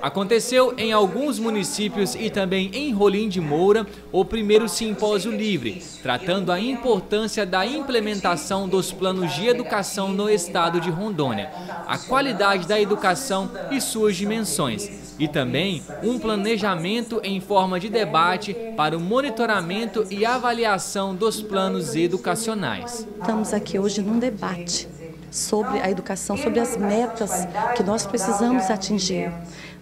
Aconteceu em alguns municípios e também em Rolim de Moura o primeiro simpósio livre, tratando a importância da implementação dos planos de educação no estado de Rondônia, a qualidade da educação e suas dimensões, e também um planejamento em forma de debate para o monitoramento e avaliação dos planos educacionais. Estamos aqui hoje num debate sobre a educação, sobre as metas que nós precisamos atingir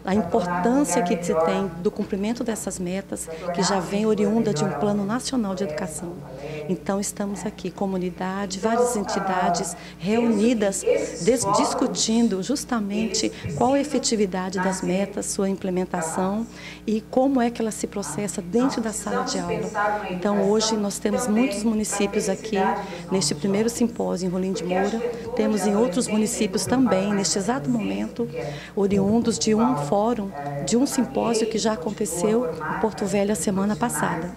a importância que se tem do cumprimento dessas metas, que já vem oriunda de um plano nacional de educação. Então, estamos aqui, comunidade, várias entidades reunidas, discutindo justamente qual a efetividade das metas, sua implementação e como é que ela se processa dentro da sala de aula. Então, hoje nós temos muitos municípios aqui, neste primeiro simpósio em Rolim de Moura, temos em outros municípios também, neste exato momento, oriundos de um fórum de um simpósio que já aconteceu em Porto Velho a semana passada.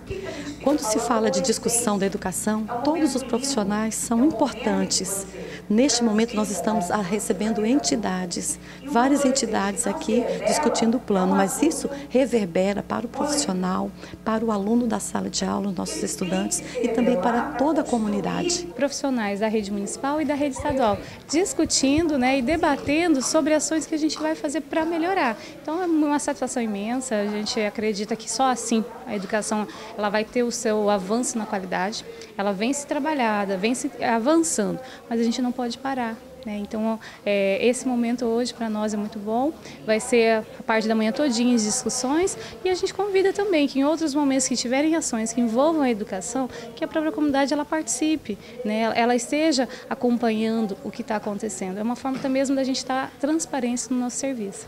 Quando se fala de discussão da educação, todos os profissionais são importantes. Neste momento, nós estamos recebendo entidades, várias entidades aqui discutindo o plano, mas isso reverbera para o profissional, para o aluno da sala de aula, nossos estudantes e também para toda a comunidade. Profissionais da rede municipal e da rede estadual discutindo né, e debatendo sobre ações que a gente vai fazer para melhorar. Então, é uma satisfação imensa, a gente acredita que só assim a educação ela vai ter o seu avanço na qualidade, ela vem se trabalhada, vem se avançando, mas a gente não pode parar. Né? Então, é, esse momento hoje para nós é muito bom, vai ser a parte da manhã todinha de discussões e a gente convida também que em outros momentos que tiverem ações que envolvam a educação, que a própria comunidade ela participe, né? ela esteja acompanhando o que está acontecendo. É uma forma também mesmo da gente estar tá transparência no nosso serviço.